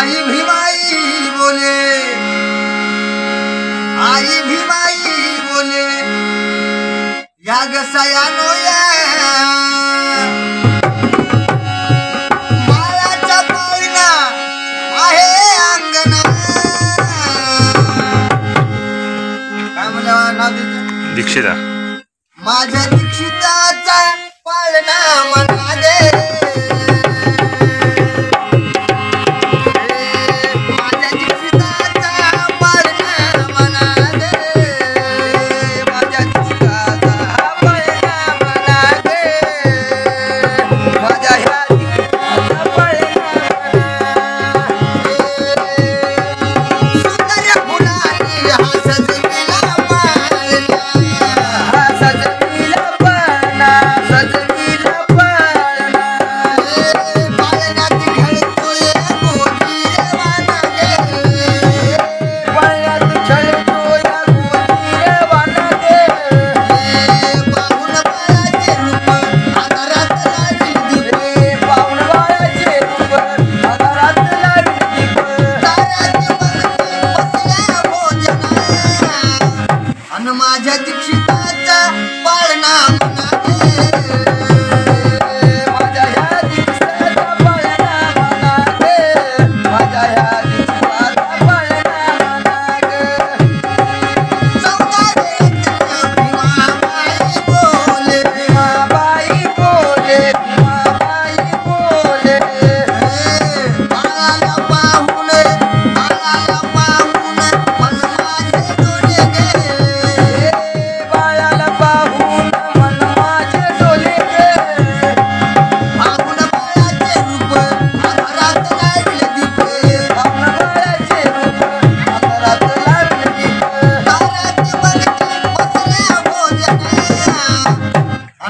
आई भीमाई बोले. आई भीमाई बोले. या सयानो या दीक्षिता. माझ्या दीक्षिताचा पाळणा मना दे.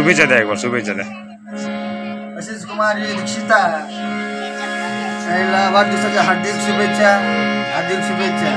শুভেচ্ছা एक बार शुभेच्छा द्या. अशीच कुमार दीक्षिता वाढदिवसाच्या हार्दिक शुभेच्छा हार्दिक शुभेच्छा.